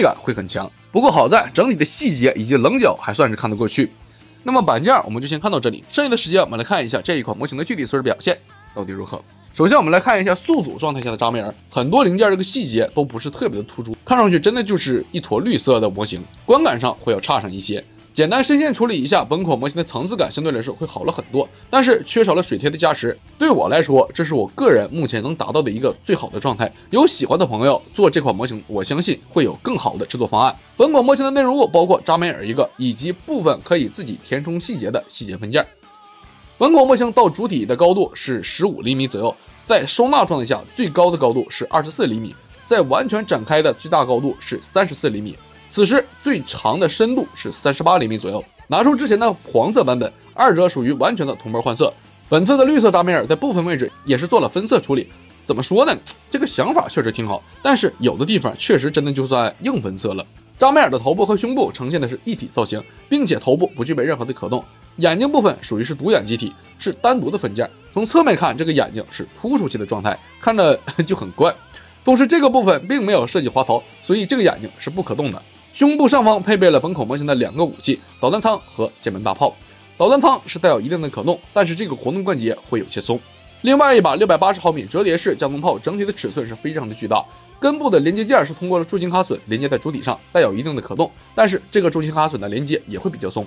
质感会很强。不过好在整体的细节以及棱角还算是看得过去。那么板件我们就先看到这里，剩下的时间我们来看一下这一款模型的具体测试表现到底如何。首先我们来看一下素组状态下的扎梅尔，很多零件这个细节都不是特别的突出，看上去真的就是一坨绿色的模型，观感上会要差上一些。简单深线处理一下，本款模型的层次感相对来说会好了很多，但是缺少了水贴的加持。对我来说，这是我个人目前能达到的一个最好的状态。有喜欢的朋友做这款模型，我相信会有更好的制作方案。本款模型的内容物包括扎梅尔一个，以及部分可以自己填充细节的细节分件。本款模型到主体的高度是十五厘米左右，在收纳状态下最高的高度是二十四厘米，在完全展开的最大高度是三十四厘米。此时最长的深度是三十八厘米左右。拿出之前的黄色版本，二者属于完全的同模换色。本次的绿色扎梅尔在部分位置也是做了分色处理。怎么说呢？这个想法确实挺好，但是有的地方确实真的就算硬分色了。扎梅尔的头部和胸部呈现的是一体造型，并且头部不具备任何的可动。眼睛部分属于是独眼机体，是单独的分件。从侧面看，这个眼睛是凸出去的状态，看着 就很怪。同时，这个部分并没有设计滑槽，所以这个眼睛是不可动的。胸部上方配备了本口模型的两个武器：导弹舱和这门大炮。导弹舱是带有一定的可动，但是这个活动关节会有些松。另外一把六百八十毫米折叠式加农炮，整体的尺寸是非常的巨大。根部的连接件是通过了铸金卡榫连接在主体上，带有一定的可动，但是这个铸金卡榫的连接也会比较松。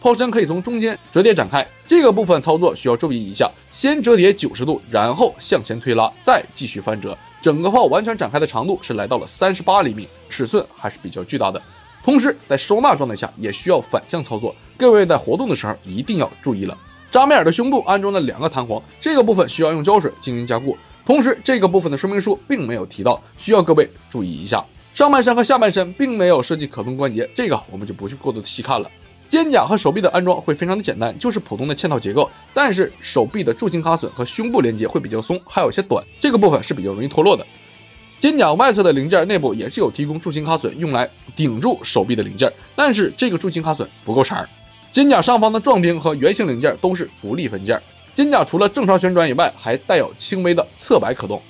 炮身可以从中间折叠展开，这个部分操作需要注意一下：先折叠九十度，然后向前推拉，再继续翻折。整个炮完全展开的长度是来到了三十八厘米，尺寸还是比较巨大的。同时，在收纳状态下也需要反向操作，各位在活动的时候一定要注意了。扎梅尔的胸部安装了两个弹簧，这个部分需要用胶水进行加固。同时，这个部分的说明书并没有提到，需要各位注意一下。上半身和下半身并没有设计可动关节，这个我们就不去过多的细看了。肩甲和手臂的安装会非常的简单，就是普通的嵌套结构，但是手臂的铸金卡榫和胸部连接会比较松，还有些短，这个部分是比较容易脱落的。肩甲外侧的零件内部也是有提供铸金卡榫，用来顶住手臂的零件，但是这个铸金卡榫不够长。肩甲上方的撞钉和圆形零件都是独立分件。肩甲除了正常旋转以外，还带有轻微的侧摆可动。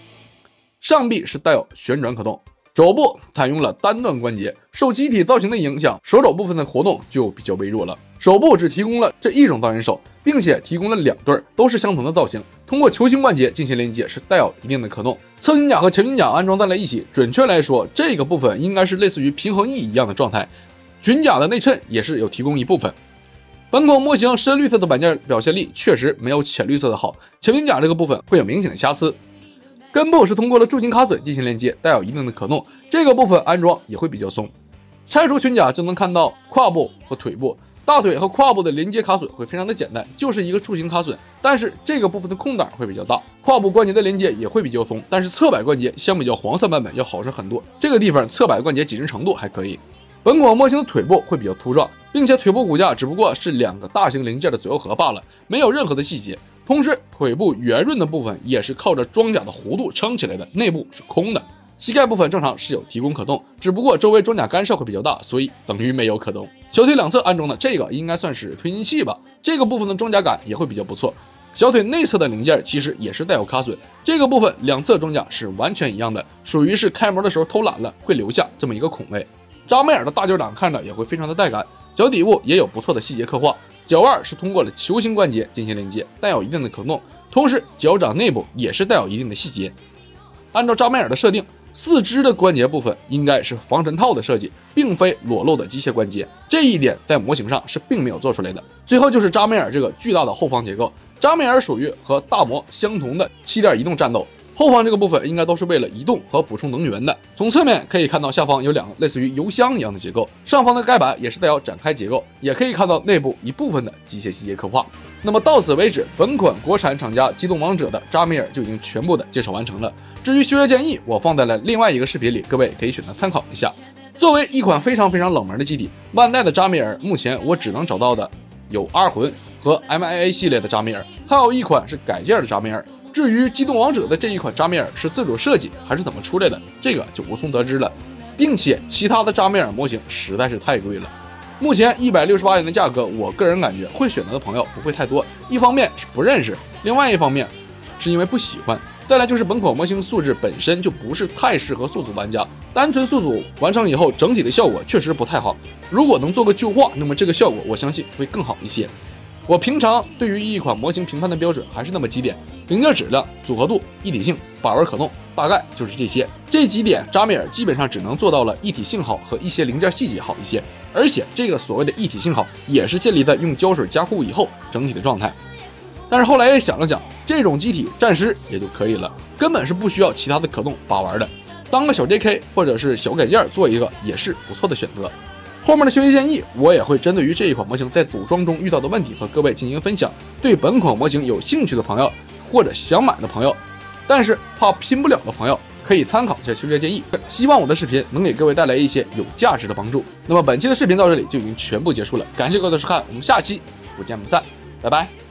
上臂是带有旋转可动。肘部采用了单段关节，受机体造型的影响，手肘部分的活动就比较微弱了。手部只提供了这一种造型手，并且提供了两对，都是相同的造型。通过球形关节进行连接，是带有一定的可动。侧裙甲和前裙甲安装在了一起，准确来说，这个部分应该是类似于平衡翼一样的状态。裙甲的内衬也是有提供一部分。本款模型深绿色的板件表现力确实没有浅绿色的好，前裙甲这个部分会有明显的瑕疵。根部是通过了柱形卡榫进行连接，带有一定的可动，这个部分安装也会比较松。拆除裙甲就能看到胯部和腿部，大腿和胯部的连接卡榫会非常的简单，就是一个柱形卡榫，但是这个部分的空档会比较大，胯部关节的连接也会比较松，但是侧摆关节相比较黄色版本要好上很多，这个地方侧摆关节紧实程度还可以。本款模型的腿部会比较粗壮，并且腿部骨架只不过是两个大型零件的左右合罢了，没有任何的细节。同时，腿部圆润的部分也是靠着装甲的弧度撑起来的，内部是空的。膝盖部分正常是有提供可动，只不过周围装甲干涉会比较大，所以等于没有可动。小腿两侧安装的这个应该算是推进器吧，这个部分的装甲感也会比较不错。小腿内侧的零件其实也是带有卡榫，这个部分两侧装甲是完全一样的，属于是开模的时候偷懒了，会留下这么一个孔位。扎梅尔的大脚掌看着也会非常的带感，脚底部也有不错的细节刻画。脚腕是通过了球形关节进行连接，带有一定的可动，同时脚掌内部也是带有一定的细节。按照扎梅尔的设定，四肢的关节部分应该是防尘套的设计，并非裸露的机械关节，这一点在模型上是并没有做出来的。最后就是扎梅尔这个巨大的后方结构，扎梅尔属于和大魔相同的气垫移动战斗。后方这个部分应该都是为了移动和补充能源的。从侧面可以看到，下方有两个类似于油箱一样的结构，上方的盖板也是带有展开结构，也可以看到内部一部分的机械细节刻画。那么到此为止，本款国产厂家机动王者的扎米尔就已经全部的介绍完成了。至于修约建议，我放在了另外一个视频里，各位可以选择参考一下。作为一款非常非常冷门的机体，万代的扎米尔目前我只能找到的有 R 魂和 MIA 系列的扎米尔，还有一款是改件的扎米尔。至于机动王者的这一款扎米尔是自主设计还是怎么出来的，这个就无从得知了，并且其他的扎米尔模型实在是太贵了。目前一百六十八元的价格，我个人感觉会选择的朋友不会太多。一方面是不认识，另外一方面是因为不喜欢。再来就是本款模型素质本身就不是太适合素组玩家，单纯素组完成以后，整体的效果确实不太好。如果能做个旧化，那么这个效果我相信会更好一些。我平常对于一款模型评判的标准还是那么几点：零件质量、组合度、一体性、把玩可动，大概就是这些。这几点扎米尔基本上只能做到了一体性好和一些零件细节好一些，而且这个所谓的一体性好也是建立在用胶水加固以后整体的状态。但是后来也想了想，这种机体暂时也就可以了，根本是不需要其他的可动把玩的，当个小 JK 或者是小改件做一个也是不错的选择。后面的修学建议，我也会针对于这一款模型在组装中遇到的问题和各位进行分享。对本款模型有兴趣的朋友，或者想买的朋友，但是怕拼不了的朋友，可以参考一下修学建议。希望我的视频能给各位带来一些有价值的帮助。那么本期的视频到这里就已经全部结束了，感谢各位的收看，我们下期不见不散，拜拜。